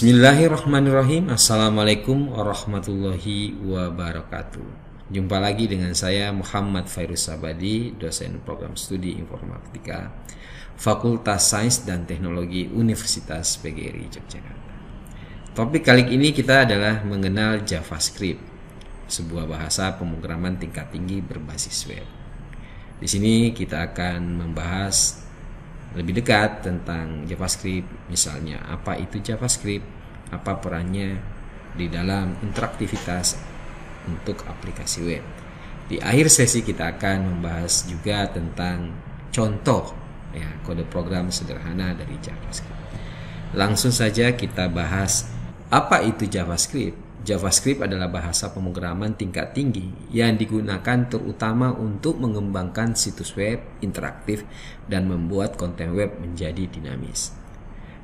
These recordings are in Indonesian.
Bismillahirrahmanirrahim. Assalamualaikum warahmatullahi wabarakatuh. Jumpa lagi dengan saya Muhammad Fairuz Sabadi Dosen program studi informatika Fakultas Sains dan Teknologi Universitas PGRI Yogyakarta. Topik kali ini kita adalah mengenal JavaScript Sebuah bahasa pemrograman tingkat tinggi berbasis web. Di sini kita akan membahas lebih dekat tentang JavaScript, misalnya apa itu JavaScript, apa perannya di dalam interaktivitas untuk aplikasi web. Di akhir sesi kita akan membahas juga tentang contoh ya kode program sederhana dari JavaScript. Langsung saja kita bahas apa itu JavaScript. JavaScript adalah bahasa pemrograman tingkat tinggi yang digunakan terutama untuk mengembangkan situs web interaktif dan membuat konten web menjadi dinamis.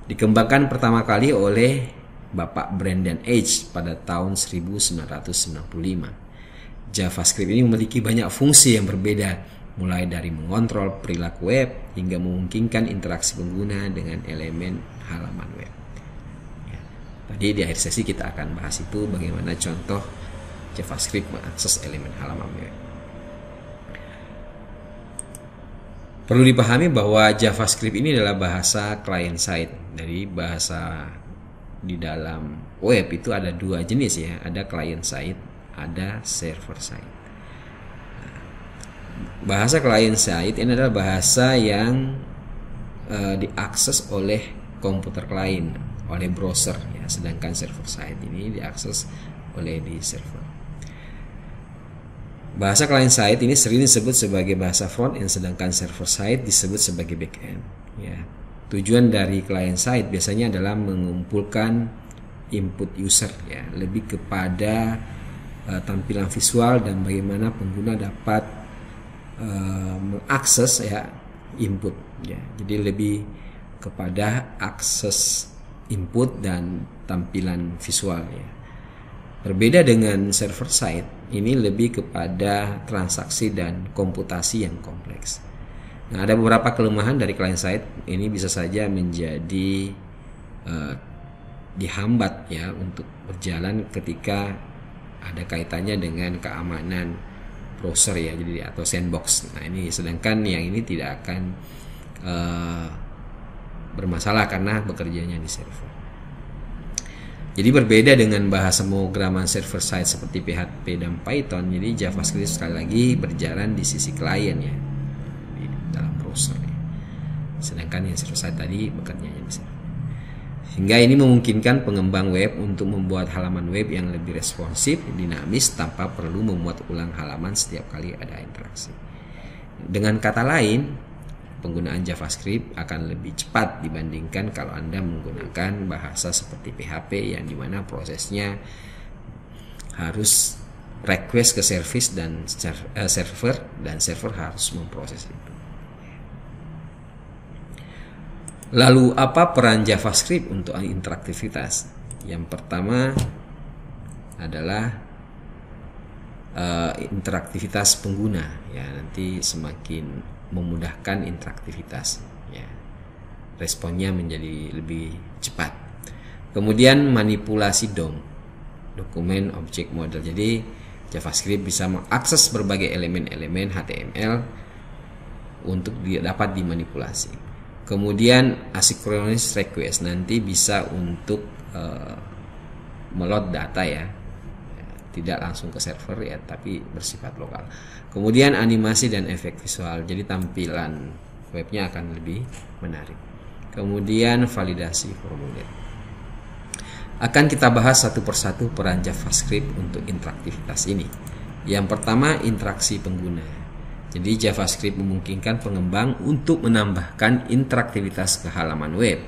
Dikembangkan pertama kali oleh Bapak Brandon H pada tahun 1995. JavaScript ini memiliki banyak fungsi yang berbeda, mulai dari mengontrol perilaku web hingga memungkinkan interaksi pengguna dengan elemen halaman web. Tadi di akhir sesi kita akan bahas itu bagaimana contoh JavaScript mengakses elemen halaman web. Perlu dipahami bahwa JavaScript ini adalah bahasa client side. Dari bahasa di dalam web itu ada dua jenis ya, ada client side, ada server side. bahasa client side ini adalah bahasa yang uh, diakses oleh komputer klien oleh browser ya. Sedangkan server side ini diakses oleh di server. Bahasa client side ini sering disebut sebagai bahasa front end sedangkan server side disebut sebagai back end ya. Tujuan dari client side biasanya adalah mengumpulkan input user ya. Lebih kepada uh, tampilan visual dan bagaimana pengguna dapat uh, mengakses ya input ya. Jadi lebih kepada akses input dan tampilan visual ya. Berbeda dengan server side, ini lebih kepada transaksi dan komputasi yang kompleks. Nah, ada beberapa kelemahan dari client side. Ini bisa saja menjadi uh, dihambat ya untuk berjalan ketika ada kaitannya dengan keamanan browser ya, jadi atau sandbox. Nah, ini sedangkan yang ini tidak akan uh, bermasalah karena bekerjanya di server. Jadi berbeda dengan bahasa pemrograman server side seperti PHP dan Python. Jadi JavaScript sekali lagi berjalan di sisi klien ya di dalam browser. Ya. Sedangkan yang server side tadi bekerjanya di server. Sehingga ini memungkinkan pengembang web untuk membuat halaman web yang lebih responsif, dinamis tanpa perlu memuat ulang halaman setiap kali ada interaksi. Dengan kata lain, penggunaan JavaScript akan lebih cepat dibandingkan kalau Anda menggunakan bahasa seperti PHP yang di mana prosesnya harus request ke service dan eh, server dan server harus memproses itu. Lalu apa peran JavaScript untuk interaktivitas? Yang pertama adalah uh, interaktivitas pengguna ya nanti semakin memudahkan interaktivitas ya. Responnya menjadi lebih cepat. Kemudian manipulasi DOM dokumen object model. Jadi JavaScript bisa mengakses berbagai elemen-elemen HTML untuk dapat dimanipulasi. Kemudian asynchronous request nanti bisa untuk uh, melot data ya tidak langsung ke server ya tapi bersifat lokal. Kemudian animasi dan efek visual. Jadi tampilan webnya akan lebih menarik. Kemudian validasi formulir. Akan kita bahas satu persatu peran JavaScript untuk interaktivitas ini. Yang pertama interaksi pengguna. Jadi JavaScript memungkinkan pengembang untuk menambahkan interaktivitas ke halaman web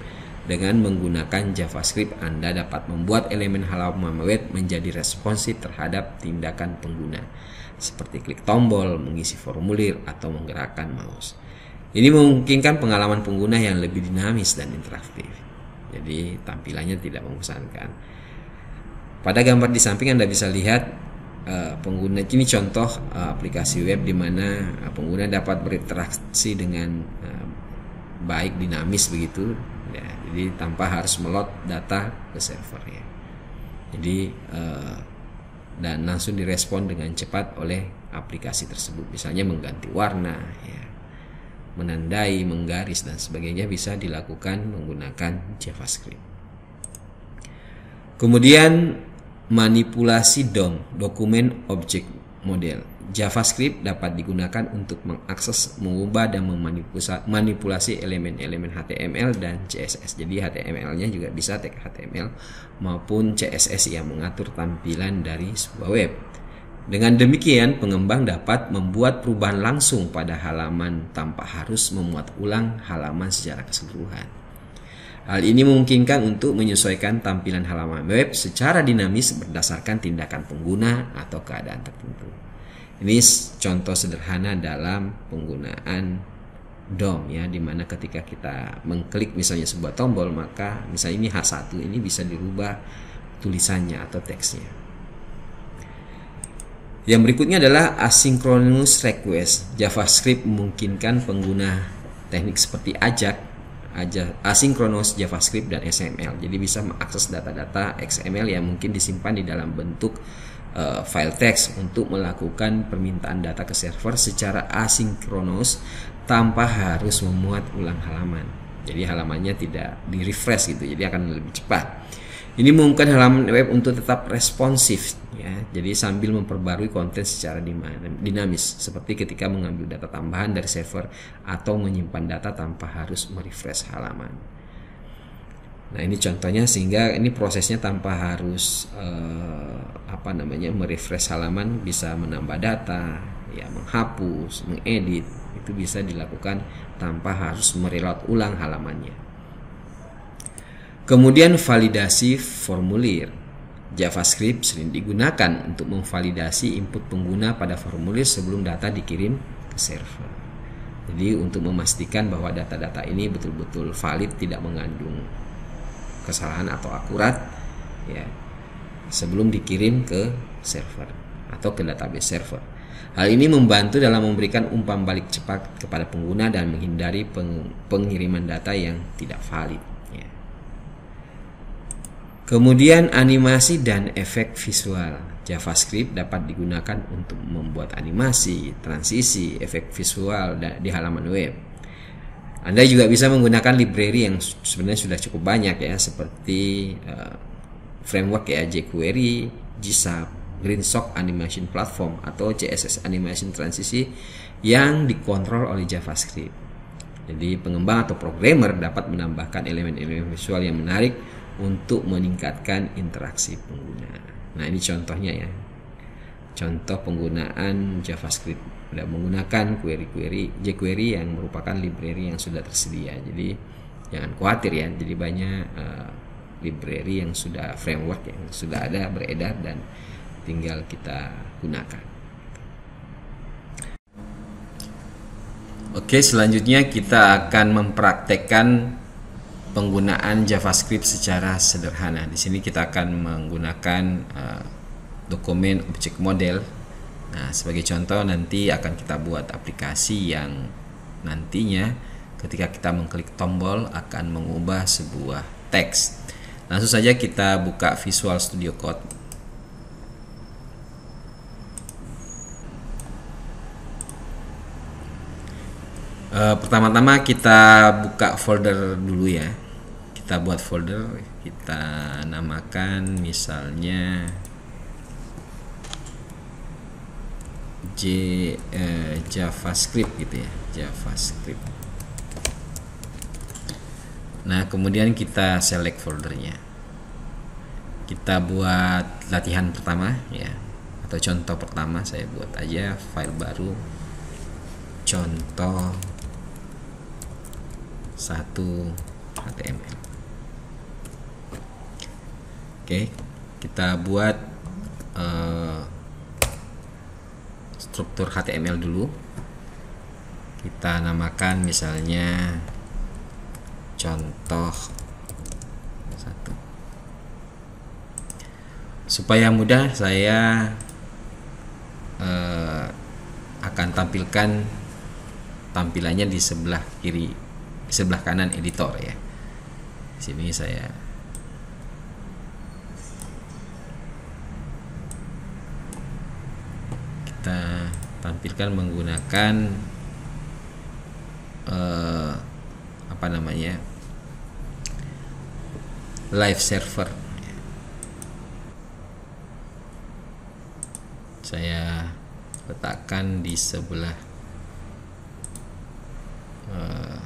dengan menggunakan JavaScript, Anda dapat membuat elemen halaman web menjadi responsif terhadap tindakan pengguna, seperti klik tombol, mengisi formulir, atau menggerakkan mouse. Ini memungkinkan pengalaman pengguna yang lebih dinamis dan interaktif. Jadi tampilannya tidak membosankan. Pada gambar di samping Anda bisa lihat uh, pengguna ini contoh uh, aplikasi web di mana uh, pengguna dapat berinteraksi dengan baik dinamis begitu jadi tanpa harus melot data ke server ya. Jadi uh, dan langsung direspon dengan cepat oleh aplikasi tersebut. Misalnya mengganti warna ya. Menandai menggaris dan sebagainya bisa dilakukan menggunakan JavaScript. Kemudian manipulasi DOM dokumen object model JavaScript dapat digunakan untuk mengakses, mengubah dan memanipulasi elemen-elemen HTML dan CSS. Jadi HTML-nya juga bisa tag HTML maupun CSS yang mengatur tampilan dari sebuah web. Dengan demikian, pengembang dapat membuat perubahan langsung pada halaman tanpa harus memuat ulang halaman secara keseluruhan. Hal ini memungkinkan untuk menyesuaikan tampilan halaman web secara dinamis berdasarkan tindakan pengguna atau keadaan tertentu. Ini contoh sederhana dalam penggunaan DOM ya di mana ketika kita mengklik misalnya sebuah tombol maka misalnya ini H1 ini bisa dirubah tulisannya atau teksnya. Yang berikutnya adalah asynchronous request. JavaScript memungkinkan pengguna teknik seperti AJAX asynchronous JavaScript dan XML. Jadi bisa mengakses data-data XML yang mungkin disimpan di dalam bentuk uh, file text untuk melakukan permintaan data ke server secara asinkronus tanpa harus memuat ulang halaman. Jadi halamannya tidak di refresh gitu, jadi akan lebih cepat. Ini memungkinkan halaman web untuk tetap responsif ya. Jadi sambil memperbarui konten secara dinamis seperti ketika mengambil data tambahan dari server atau menyimpan data tanpa harus merefresh halaman. Nah ini contohnya sehingga ini prosesnya tanpa harus uh, apa namanya merefresh halaman bisa menambah data, ya menghapus, mengedit itu bisa dilakukan tanpa harus mereload ulang halamannya. Kemudian validasi formulir. JavaScript sering digunakan untuk memvalidasi input pengguna pada formulir sebelum data dikirim ke server. Jadi untuk memastikan bahwa data-data ini betul-betul valid tidak mengandung kesalahan atau akurat ya sebelum dikirim ke server atau ke database server. Hal ini membantu dalam memberikan umpan balik cepat kepada pengguna dan menghindari peng pengiriman data yang tidak valid. Ya. Kemudian animasi dan efek visual. JavaScript dapat digunakan untuk membuat animasi, transisi, efek visual di halaman web. Anda juga bisa menggunakan library yang sebenarnya sudah cukup banyak ya seperti uh, framework ya jQuery, GSAP, GreenSock Animation Platform atau CSS Animation Transisi yang dikontrol oleh JavaScript. Jadi pengembang atau programmer dapat menambahkan elemen-elemen visual yang menarik untuk meningkatkan interaksi pengguna. Nah ini contohnya ya. Contoh penggunaan JavaScript menggunakan query-query jQuery yang merupakan library yang sudah tersedia. Jadi jangan khawatir ya. Jadi banyak uh, library yang sudah framework yang sudah ada beredar dan tinggal kita gunakan. Oke, selanjutnya kita akan mempraktekkan penggunaan JavaScript secara sederhana. Di sini kita akan menggunakan uh, dokumen object model Nah, sebagai contoh nanti akan kita buat aplikasi yang nantinya ketika kita mengklik tombol akan mengubah sebuah teks. Langsung saja kita buka Visual Studio Code. Uh, pertama-tama kita buka folder dulu ya. Kita buat folder, kita namakan misalnya J eh, JavaScript gitu ya JavaScript. Nah kemudian kita select foldernya. Kita buat latihan pertama ya. Atau contoh pertama saya buat aja file baru. Contoh satu HTML oke kita buat uh, struktur HTML dulu. Kita namakan misalnya contoh satu. Supaya mudah saya eh, akan tampilkan tampilannya di sebelah kiri di sebelah kanan editor ya. Sini saya kita tampilkan menggunakan uh, apa namanya live server. Saya letakkan di sebelah uh,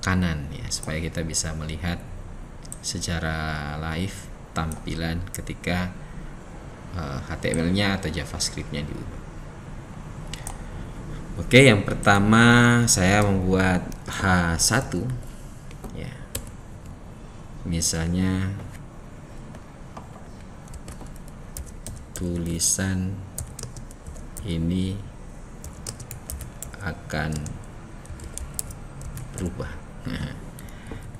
kanan ya supaya kita bisa melihat secara live tampilan ketika uh, eh, HTML-nya atau JavaScript-nya diubah. Oke, yang pertama saya membuat H1 ya. Misalnya tulisan ini akan berubah.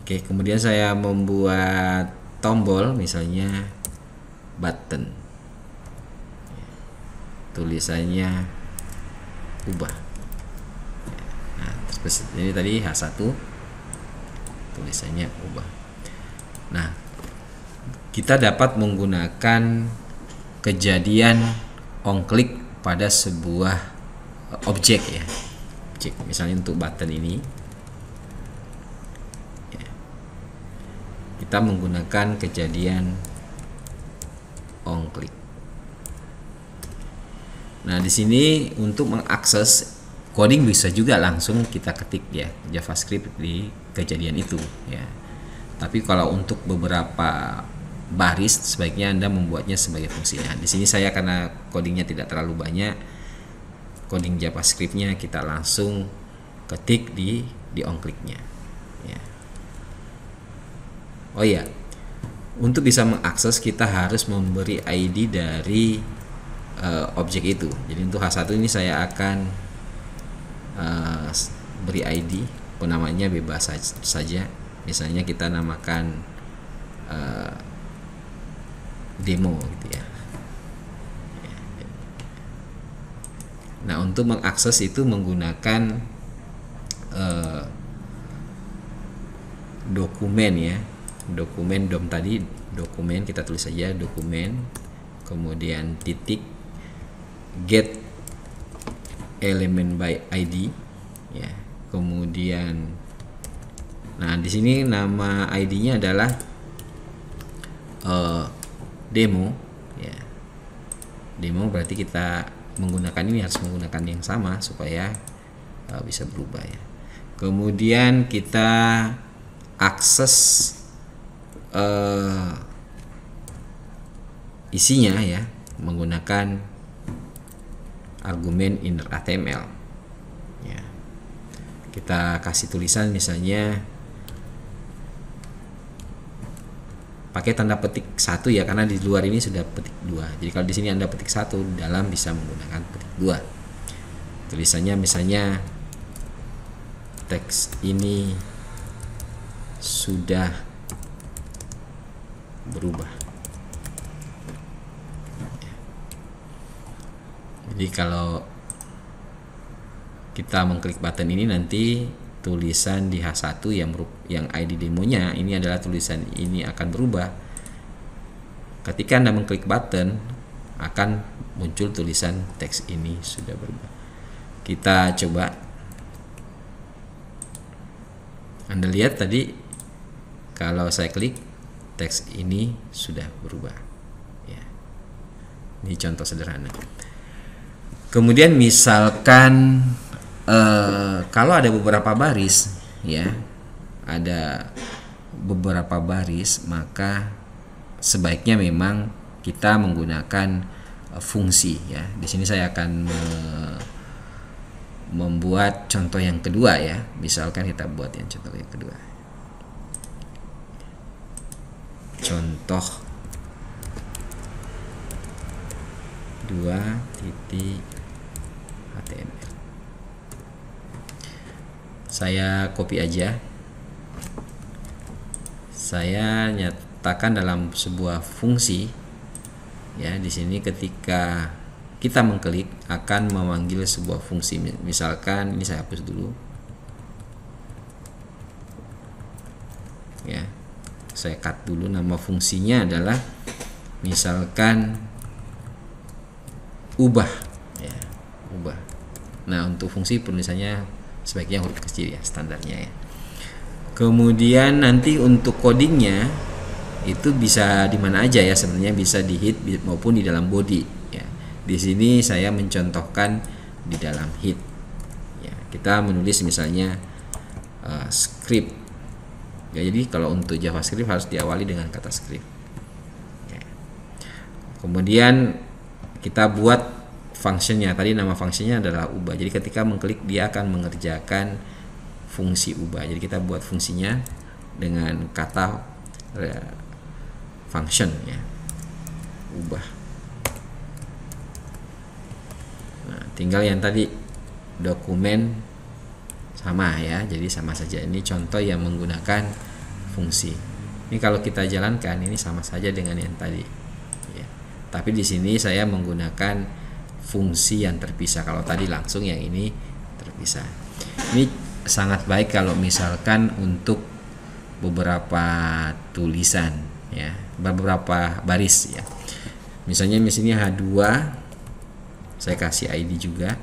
Oke, kemudian saya membuat tombol misalnya button. Tulisannya ubah. Nah, terus ini tadi H1 tulisannya ubah. Nah, kita dapat menggunakan kejadian on click pada sebuah objek ya. Objek misalnya untuk button ini kita menggunakan kejadian on click. Nah, di sini untuk mengakses coding bisa juga langsung kita ketik ya JavaScript di kejadian itu ya. Tapi kalau untuk beberapa baris sebaiknya Anda membuatnya sebagai fungsi. Nah, di sini saya karena codingnya tidak terlalu banyak coding JavaScriptnya kita langsung ketik di di on clicknya ya. Oh iya, untuk bisa mengakses kita harus memberi ID dari uh, objek itu. Jadi untuk H1 ini saya akan uh, beri ID, penamanya bebas saja. Misalnya kita namakan uh, demo gitu ya. Nah untuk mengakses itu menggunakan uh, dokumen ya dokumen dom tadi dokumen kita tulis saja dokumen kemudian titik get element by ID ya. Kemudian nah di sini nama ID-nya adalah uh, demo ya. Demo berarti kita menggunakan ini harus menggunakan yang sama supaya uh, bisa berubah ya. Kemudian kita akses uh, isinya ya menggunakan argumen inner HTML. Ya. Kita kasih tulisan misalnya pakai tanda petik satu ya karena di luar ini sudah petik dua. Jadi kalau di sini anda petik satu dalam bisa menggunakan petik dua. Tulisannya misalnya teks ini sudah berubah jadi kalau kita mengklik button ini nanti tulisan di H1 yang yang ID demonya ini adalah tulisan ini akan berubah ketika Anda mengklik button akan muncul tulisan teks ini sudah berubah kita coba Anda lihat tadi kalau saya klik teks ini sudah berubah. Ya. Ini contoh sederhana. Kemudian misalkan eh, kalau ada beberapa baris, ya, ada beberapa baris, maka sebaiknya memang kita menggunakan eh, fungsi. Ya, di sini saya akan membuat contoh yang kedua ya. Misalkan kita buat yang contoh yang kedua contoh dua titik HTML saya copy aja. Saya nyatakan dalam sebuah fungsi ya di sini ketika kita mengklik akan memanggil sebuah fungsi. Misalkan ini saya hapus dulu. Ya saya cut dulu nama fungsinya adalah misalkan ubah nah untuk fungsi penulisannya sebaiknya huruf kecil ya standarnya ya. Kemudian nanti untuk codingnya itu bisa di mana aja ya sebenarnya bisa di hit maupun di dalam body ya. Di sini saya mencontohkan di dalam hit ya. Kita menulis misalnya uh, script. Ya jadi kalau untuk JavaScript harus diawali dengan kata script. Ya. kemudian kita buat functionnya. Tadi nama functionnya adalah ubah jadi ketika mengklik dia akan mengerjakan fungsi ubah jadi kita buat fungsinya dengan kata uh, function ya. Ubah nah tinggal yang tadi dokumen sama ya. Jadi sama saja. Ini contoh yang menggunakan fungsi. Ini kalau kita jalankan ini sama saja dengan yang tadi. Ya. tapi di sini saya menggunakan fungsi yang terpisah. Kalau tadi langsung yang ini terpisah. Ini sangat baik kalau misalkan untuk beberapa tulisan ya beberapa baris ya. Misalnya di sini H2 saya kasih ID juga.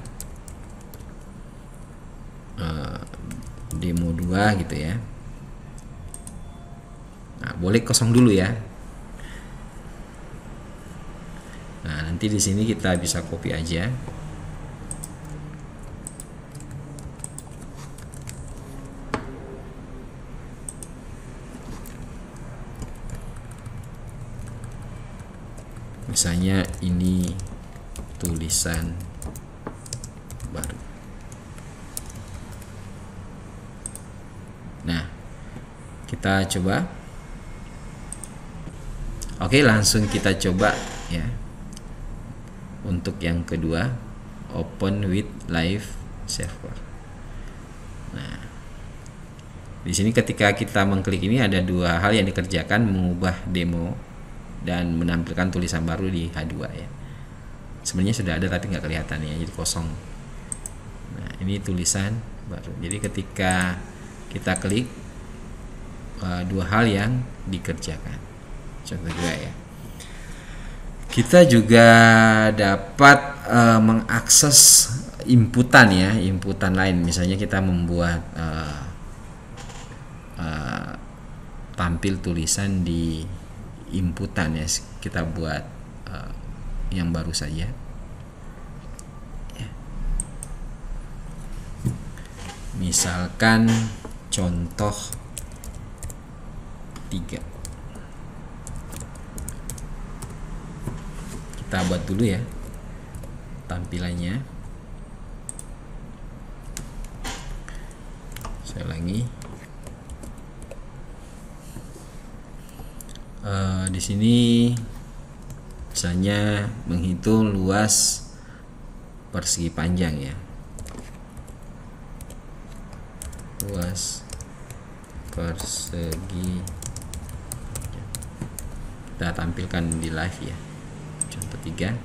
Eh, demo 2 gitu ya. Nah boleh kosong dulu ya nah nanti di sini kita bisa copy aja misalnya ini tulisan baru Nah, kita coba. Oke, langsung kita coba ya. Untuk yang kedua, open with live server. Nah, di sini ketika kita mengklik ini ada dua hal yang dikerjakan, mengubah demo dan menampilkan tulisan baru di H2 ya. Sebenarnya sudah ada tapi nggak kelihatan ya, jadi kosong. Nah, ini tulisan baru. Jadi ketika kita klik uh, dua hal yang dikerjakan contoh juga ya kita juga dapat uh, mengakses inputan ya inputan lain. Misalnya kita membuat uh, uh, tampil tulisan di inputan ya kita buat uh, yang baru saja. Misalkan contoh 3 kita buat dulu ya tampilannya. Saya ulangi. Uh, di sini misalnya menghitung luas persegi panjang ya. Luas persegi. Kita tampilkan di live ya contoh 3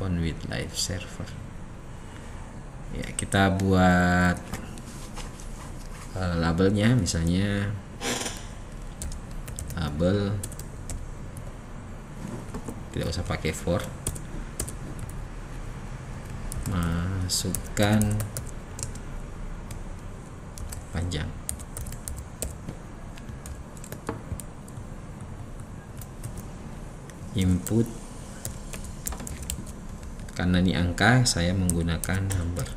open with live server. Ya kita buat uh, labelnya misalnya label tidak usah pakai for. Masukkan panjang input. Karena ini angka saya menggunakan number.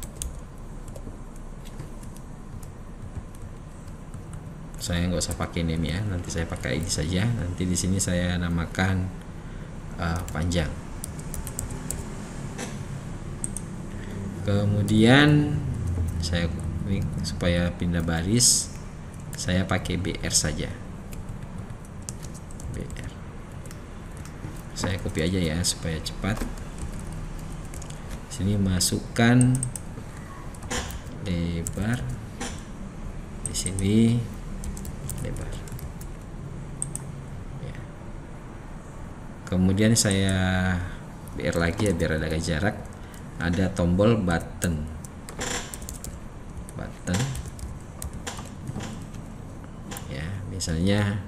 Saya nggak usah pakai name ya nanti saya pakai ID saja. Nanti di sini saya namakan uh, panjang. Kemudian saya ini supaya pindah baris saya pakai BR saja BR saya copy aja ya supaya cepat. Sini masukkan lebar. Di sini lebar. Ya. kemudian saya BR lagi ya biar ada jarak. Ada tombol button. Button. Misalnya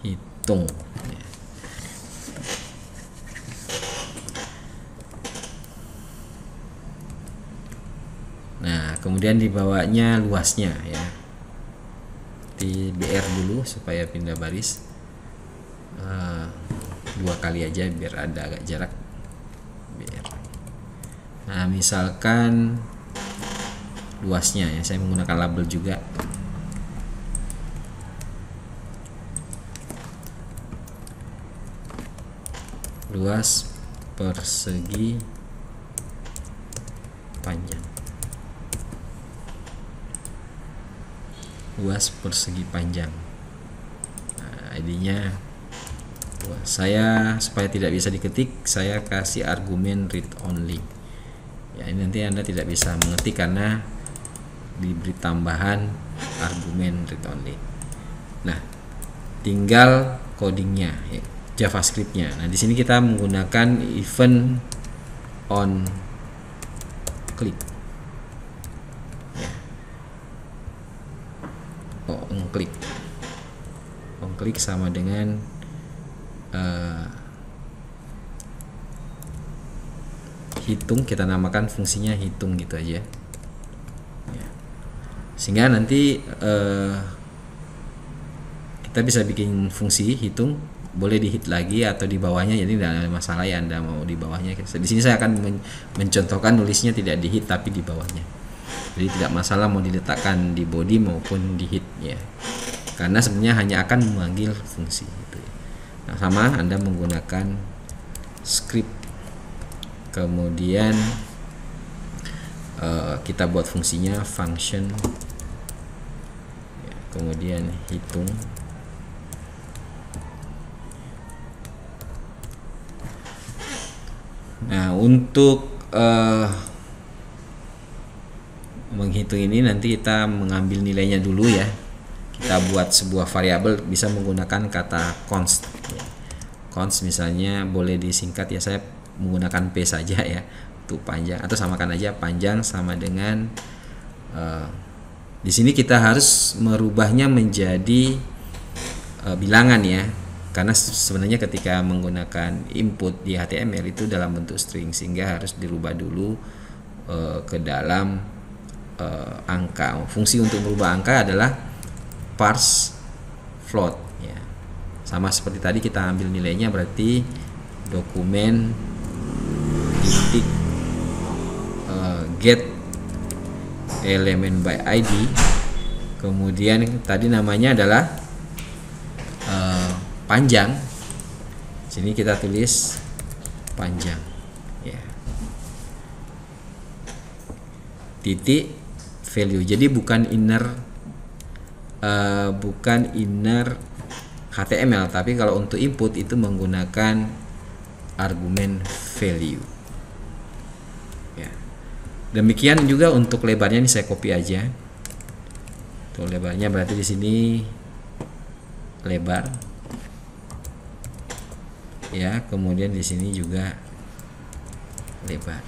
hitung ya. Nah kemudian dibawanya luasnya ya. Di BR dulu supaya pindah baris. Uh, dua kali aja biar ada agak jarak. BR nah misalkan luasnya ya. Saya menggunakan label juga. Luas persegi panjang luas persegi panjang nah, ID-nya saya supaya tidak bisa diketik saya kasih argumen read only ya ini nanti anda tidak bisa mengetik karena diberi tambahan argumen read only nah tinggal codingnya ya. JavaScriptnya. Nah di sini kita menggunakan event on click. Ya. Oh, on click. On click sama dengan uh, hitung kita namakan fungsinya hitung gitu aja. Ya. Sehingga nanti uh, kita bisa bikin fungsi hitung boleh di hit lagi atau di bawahnya jadi tidak ada masalah ya anda mau di bawahnya di sini saya akan men mencontohkan nulisnya tidak di hit tapi di bawahnya jadi tidak masalah mau diletakkan di body maupun di hit ya karena sebenarnya hanya akan memanggil fungsi itu nah sama anda menggunakan script. Kemudian uh, kita buat fungsinya function. Ya, kemudian hitung. Nah, untuk uh, menghitung ini nanti kita mengambil nilainya dulu ya. Kita buat sebuah variabel bisa menggunakan kata const. Const misalnya boleh disingkat ya saya menggunakan p saja ya untuk panjang atau samakan aja panjang sama dengan uh, di sini kita harus merubahnya menjadi uh, bilangan ya karena sebenarnya ketika menggunakan input di HTML itu dalam bentuk string sehingga harus dirubah dulu uh, ke dalam uh, angka fungsi untuk merubah angka adalah parse float ya. Sama seperti tadi kita ambil nilainya berarti dokumen titik uh, get elemen by id kemudian tadi namanya adalah panjang. Sini kita tulis panjang ya. Titik value. Jadi bukan inner uh, bukan inner HTML tapi kalau untuk input itu menggunakan argumen value. Ya. Demikian juga untuk lebarnya ini saya copy aja. Tuh lebarnya berarti di sini lebar. Ya kemudian di sini juga lebar.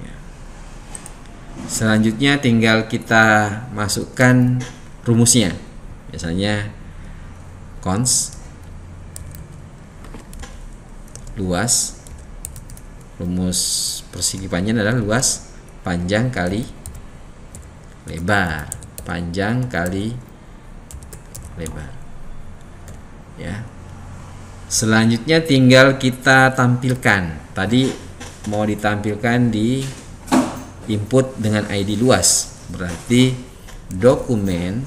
Ya. selanjutnya tinggal kita masukkan rumusnya biasanya cons luas rumus persegi panjang adalah luas panjang kali lebar panjang kali lebar ya Selanjutnya tinggal kita tampilkan. Tadi mau ditampilkan di input dengan ID luas. Berarti dokumen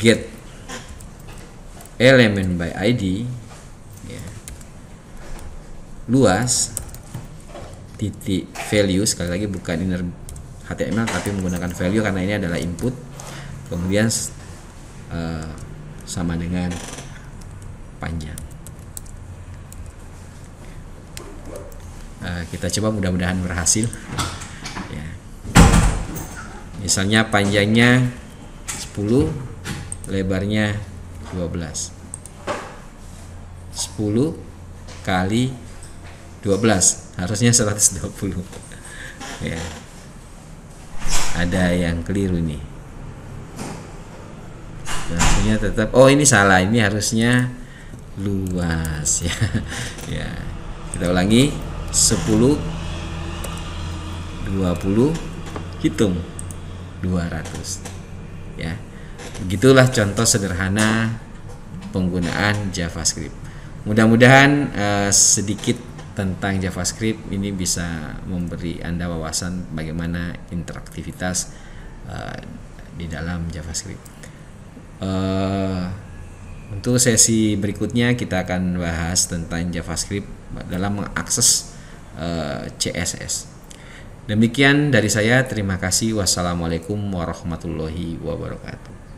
get element by ID ya, luas titik value sekali lagi bukan inner HTML tapi menggunakan value karena ini adalah input kemudian uh, sama dengan panjang. Uh, kita coba mudah-mudahan berhasil. Ya. Misalnya panjangnya 10, lebarnya 12. 10 kali 12 harusnya 120 ya. Ada yang keliru nih. Harusnya tetap oh ini salah ini harusnya luas. Ya. Ya. Kita ulangi 10 20 hitung 200 ya. Begitulah contoh sederhana penggunaan JavaScript. Mudah-mudahan uh, sedikit tentang JavaScript ini bisa memberi anda wawasan bagaimana interaktivitas uh, di dalam JavaScript. Uh, untuk sesi berikutnya kita akan bahas tentang JavaScript dalam mengakses uh, CSS Demikian dari saya, terima kasih. Wassalamualaikum warahmatullahi wabarakatuh.